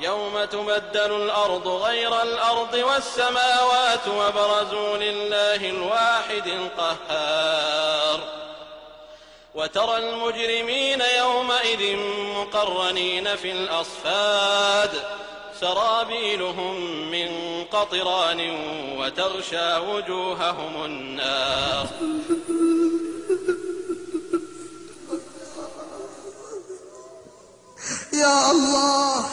يوم تبدل الأرض غير الأرض والسماوات وبرزوا لله الواحد القهار. وترى المجرمين يومئذ مقرنين في الأصفاد. سرابيلهم من قطران وتغشى وجوههم النار يا الله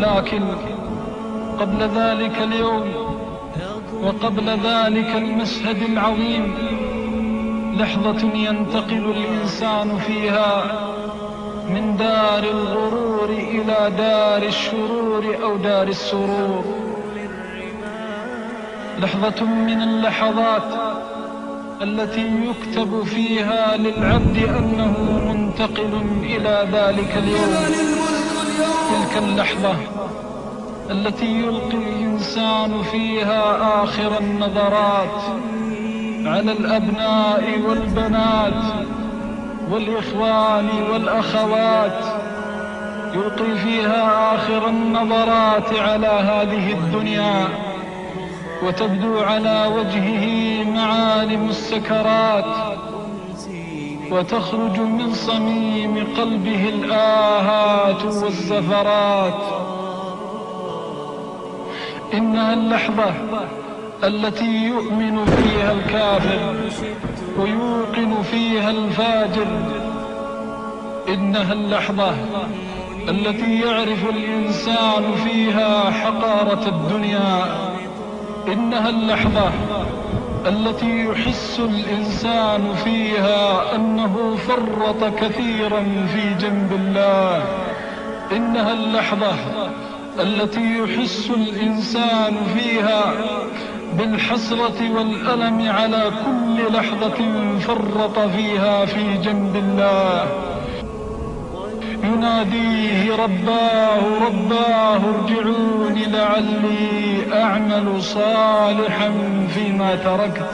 ولكن قبل ذلك اليوم وقبل ذلك المشهد العظيم لحظة ينتقل الإنسان فيها من دار الغرور إلى دار الشرور أو دار السرور. لحظة من اللحظات التي يكتب فيها للعبد أنه منتقل إلى ذلك اليوم. تلك اللحظة التي يلقي الإنسان فيها آخر النظرات على الأبناء والبنات والإخوان والأخوات يلقي فيها آخر النظرات على هذه الدنيا وتبدو على وجهه معالم السكرات. وتخرج من صميم قلبه الآهات والزفرات. إنها اللحظة التي يؤمن فيها الكافر ويوقن فيها الفاجر. إنها اللحظة التي يعرف الإنسان فيها حقارة الدنيا. إنها اللحظة التي يحس الإنسان فيها أنه فرط كثيرا في جنب الله. إنها اللحظة التي يحس الإنسان فيها بالحسرة والألم على كل لحظة فرط فيها في جنب الله. يناديه رباه رباه ارجعوني لعلي أعمل صالحا فيما تركت.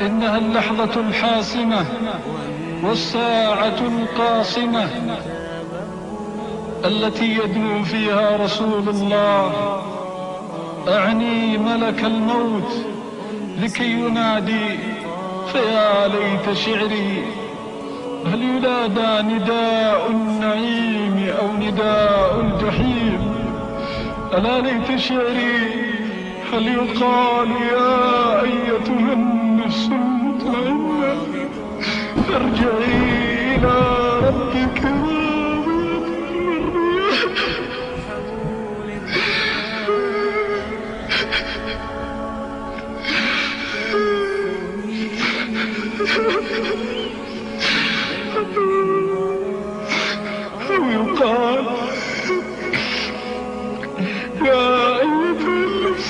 إنها اللحظة الحاسمة والساعة القاصمة التي يدعو فيها رسول الله. أعني ملك الموت لكي ينادي فيا ليت شعري هل ينادى نداء النعيم أو نداء الجحيم؟ ألا ليت شعري هل يقال يا أيتها النفس المطمئنة؟ ارجعي إلى ربك راضية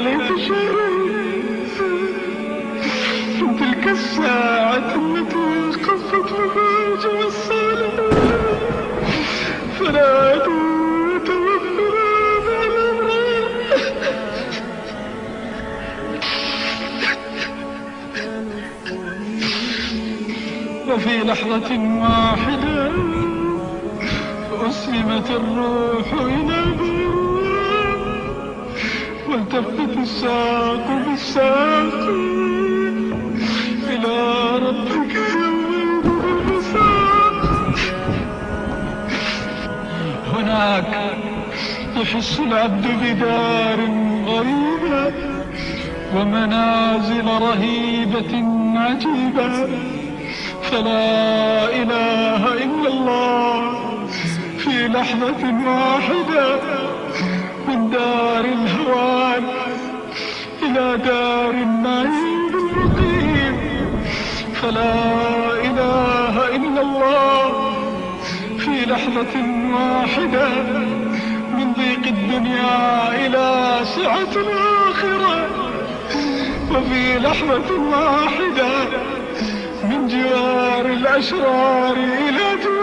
ليت شعري تلك الساعة التي قصت مفاجأ الصالحين الأبرار وفي لحظة واحدة أسلمت الروح إلى بيرها والتفت الساق بالساق. إلى ربك يومئذ المساق. هناك يحس العبد بدار غريبة ومنازل رهيبة عجيبة. فلا إله إلا الله في لحظة واحدة. من دار الهوان إلى دار النعيم المقيم. فلا إله إلا الله في لحظة واحدة من ضيق الدنيا إلى سعة الآخرة. وفي لحظة واحدة من جوار الأشرار إلى دنيا